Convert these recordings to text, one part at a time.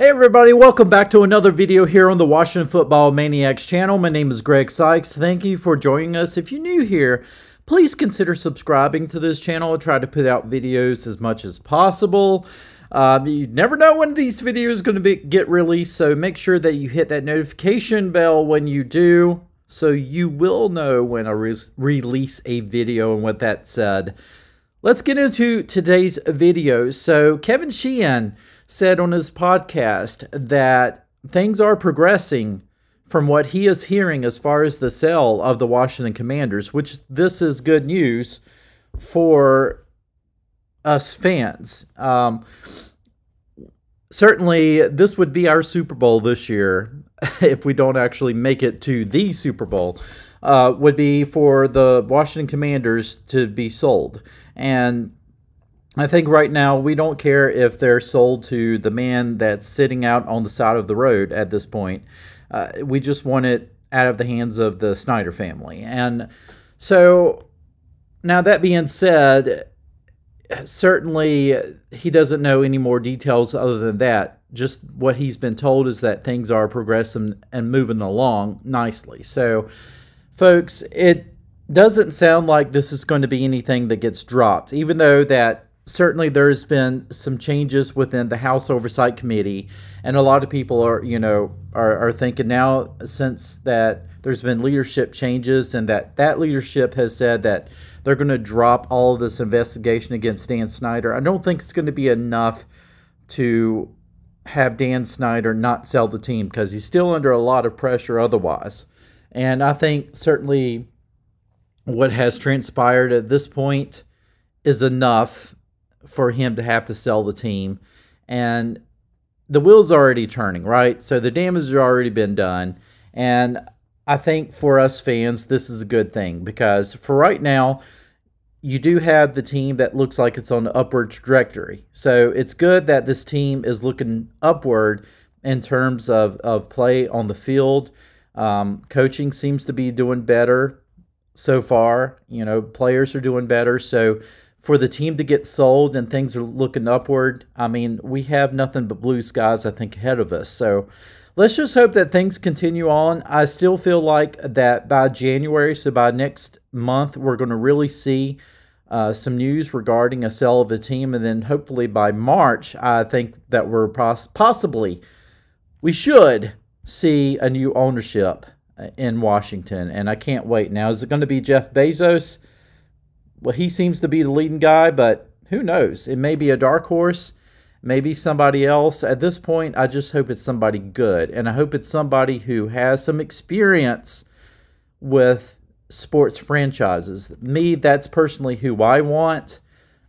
Hey everybody, welcome back to another video here on the Washington Football Maniacs channel. My name is Greg Sykes. Thank you for joining us. If you're new here, please consider subscribing to this channel. I try to put out videos as much as possible. Um, you never know when these videos are going to be get released, so make sure that you hit that notification bell when you do, so you will know when I re release a video and what that said. Let's get into today's video. So Kevin Sheehan said on his podcast that things are progressing from what he is hearing as far as the sale of the Washington Commanders, which this is good news for us fans. Um, certainly, this would be our Super Bowl this year if we don't actually make it to the Super Bowl. Uh, would be for the Washington Commanders to be sold. And I think right now we don't care if they're sold to the man that's sitting out on the side of the road at this point. Uh, we just want it out of the hands of the Snyder family. And so, now that being said, certainly he doesn't know any more details other than that. Just what he's been told is that things are progressing and moving along nicely. So, folks, it doesn't sound like this is going to be anything that gets dropped, even though that certainly there's been some changes within the House Oversight Committee, and a lot of people are, you know, are, are thinking now since that there's been leadership changes and that that leadership has said that they're going to drop all of this investigation against Dan Snyder. I don't think it's going to be enough to have Dan Snyder not sell the team because he's still under a lot of pressure otherwise. And I think certainly what has transpired at this point is enough for him to have to sell the team. And the wheel's already turning, right? So the damage has already been done. And I think for us fans, this is a good thing because for right now, you do have the team that looks like it's on an upward trajectory. So it's good that this team is looking upward in terms of, of play on the field. Um, coaching seems to be doing better so far. You know, players are doing better. So for the team to get sold and things are looking upward, I mean, we have nothing but blue skies, I think, ahead of us. So let's just hope that things continue on. I still feel like that by January, so by next month, we're going to really see uh, some news regarding a sale of a team. And then hopefully by March, I think that we're poss- possibly, we should see a new ownership uh, in Washington. And I can't wait. Now, is it going to be Jeff Bezos? well, he seems to be the leading guy, but who knows? It may be a dark horse, maybe somebody else. At this point, I just hope it's somebody good, and I hope it's somebody who has some experience with sports franchises. Me, that's personally who I want.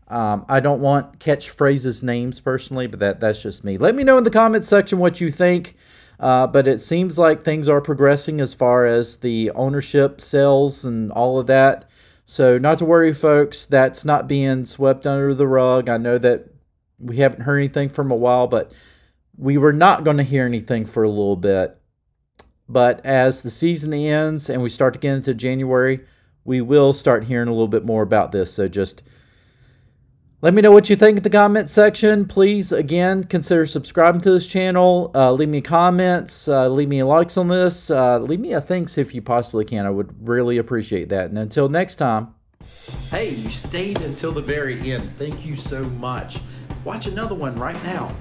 Um, I don't want catchphrases names personally, but that that's just me. Let me know in the comments section what you think. Uh, but it seems like things are progressing as far as the ownership sales and all of that. So, not to worry, folks, that's not being swept under the rug. I know that we haven't heard anything from a while, but we were not going to hear anything for a little bit. But as the season ends and we start to get into January, we will start hearing a little bit more about this. So, just let me know what you think in the comment section. Please, again, consider subscribing to this channel. Uh, leave me comments. Uh, leave me likes on this. Uh, leave me a thanks if you possibly can. I would really appreciate that. And until next time. Hey, you stayed until the very end. Thank you so much. Watch another one right now.